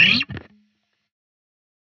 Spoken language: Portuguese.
Uhum.